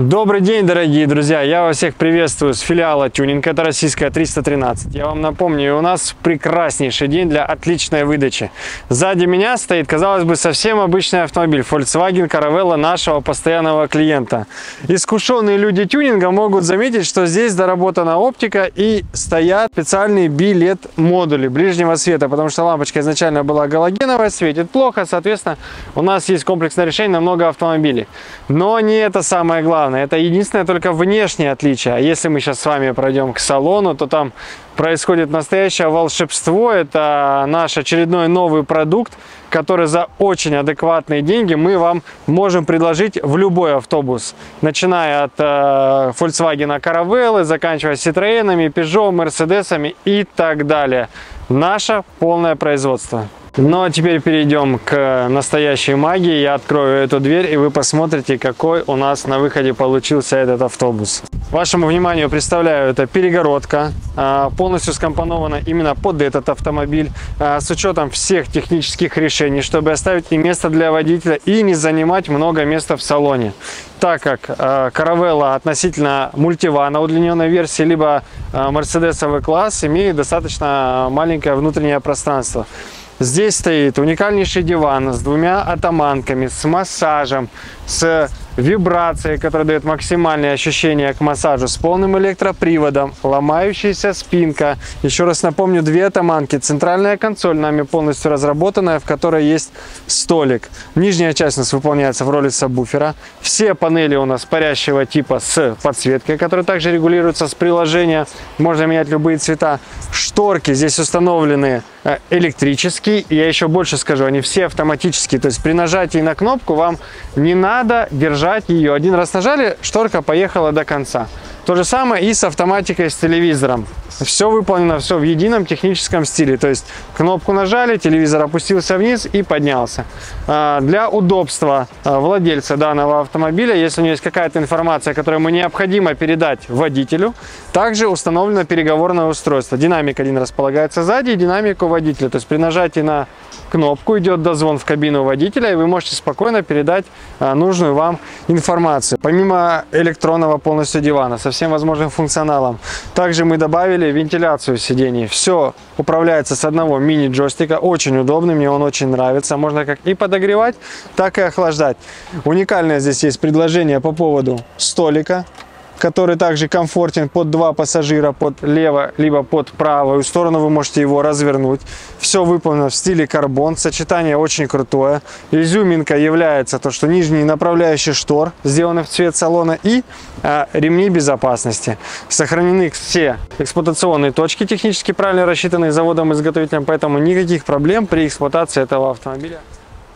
Добрый день, дорогие друзья! Я вас всех приветствую с филиала Тюнинг. Это российская 313. Я вам напомню, у нас прекраснейший день для отличной выдачи. Сзади меня стоит, казалось бы, совсем обычный автомобиль Volkswagen Caravella нашего постоянного клиента. Искушенные люди тюнинга могут заметить, что здесь доработана оптика и стоят специальные билет-модули ближнего света, потому что лампочка изначально была галогеновая, светит плохо, соответственно, у нас есть комплексное решение на много автомобилей. Но не это самое главное главное. Это единственное только внешнее отличие. А если мы сейчас с вами пройдем к салону, то там происходит настоящее волшебство. Это наш очередной новый продукт, который за очень адекватные деньги мы вам можем предложить в любой автобус. Начиная от э, Volkswagen Caravelle, заканчивая Citroёn, Peugeot, Mercedes и так далее. Наше полное производство. Ну а теперь перейдем к настоящей магии. Я открою эту дверь и вы посмотрите, какой у нас на выходе получился этот автобус. Вашему вниманию представляю, это перегородка, а, полностью скомпонована именно под этот автомобиль, а, с учетом всех технических решений, чтобы оставить и место для водителя, и не занимать много места в салоне. Так как Caravella относительно мультивана удлиненной версии, либо Mercedes класс имеет достаточно маленькое внутреннее пространство. Здесь стоит уникальнейший диван с двумя атаманками, с массажем, с вибрацией, которая дает максимальное ощущение к массажу, с полным электроприводом, ломающаяся спинка. Еще раз напомню, две атаманки, центральная консоль нами полностью разработанная, в которой есть столик. Нижняя часть у нас выполняется в роли сабвуфера. Все панели у нас парящего типа с подсветкой, которая также регулируется с приложения. Можно менять любые цвета. Шторки здесь установлены э, электрические. Я еще больше скажу, они все автоматические. То есть при нажатии на кнопку вам не надо держать нажать ее. Один раз нажали, шторка поехала до конца. То же самое и с автоматикой с телевизором. Все выполнено, все в едином техническом стиле. То есть кнопку нажали, телевизор опустился вниз и поднялся. А, для удобства а, владельца данного автомобиля, если у него есть какая-то информация, которую ему необходимо передать водителю, также установлено переговорное устройство. Динамик один располагается сзади и динамик у водителя. То есть при нажатии на кнопку, идет дозвон в кабину водителя, и вы можете спокойно передать а, нужную вам информацию. Помимо электронного полностью дивана, со всем возможным функционалом, также мы добавили вентиляцию сидений. Все управляется с одного мини-джойстика, очень удобный, мне он очень нравится. Можно как и подогревать, так и охлаждать. Уникальное здесь есть предложение по поводу столика который также комфортен под два пассажира, под лево, либо под правую сторону. Вы можете его развернуть. Все выполнено в стиле карбон. Сочетание очень крутое. Изюминка является то, что нижний направляющий штор сделаны в цвет салона и а, ремни безопасности. Сохранены все эксплуатационные точки, технически правильно рассчитанные заводом-изготовителем, поэтому никаких проблем при эксплуатации этого автомобиля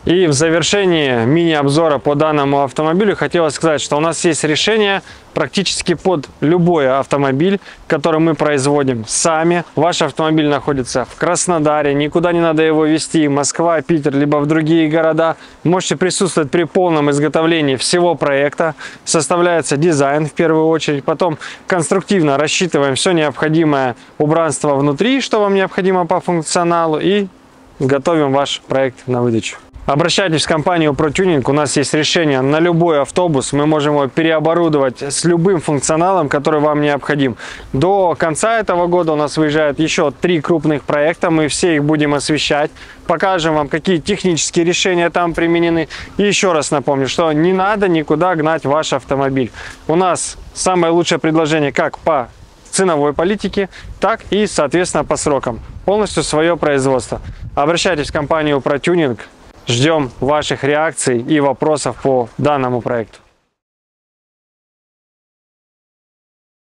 и в завершении мини-обзора по данному автомобилю хотелось сказать, что у нас есть решение практически под любой автомобиль, который мы производим сами. Ваш автомобиль находится в Краснодаре, никуда не надо его везти, Москва, Питер, либо в другие города. Можете присутствовать при полном изготовлении всего проекта. Составляется дизайн в первую очередь, потом конструктивно рассчитываем все необходимое убранство внутри, что вам необходимо по функционалу и готовим ваш проект на выдачу. Обращайтесь в компанию ProTuning, у нас есть решение на любой автобус, мы можем его переоборудовать с любым функционалом, который вам необходим. До конца этого года у нас выезжает еще три крупных проекта, мы все их будем освещать, покажем вам, какие технические решения там применены. И еще раз напомню, что не надо никуда гнать ваш автомобиль. У нас самое лучшее предложение как по ценовой политике, так и, соответственно, по срокам. Полностью свое производство. Обращайтесь в компанию ProTuning, Ждем ваших реакций и вопросов по данному проекту.